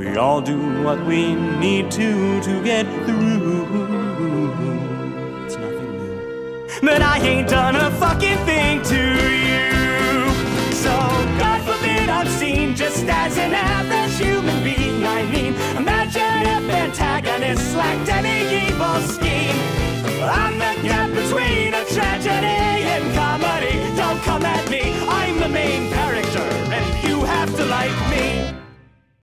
We all do what we need to to get through. It's nothing new. But I ain't done a fucking thing to you. So God forbid I'm seen just as an average human being. I mean, imagine if antagonists lacked any.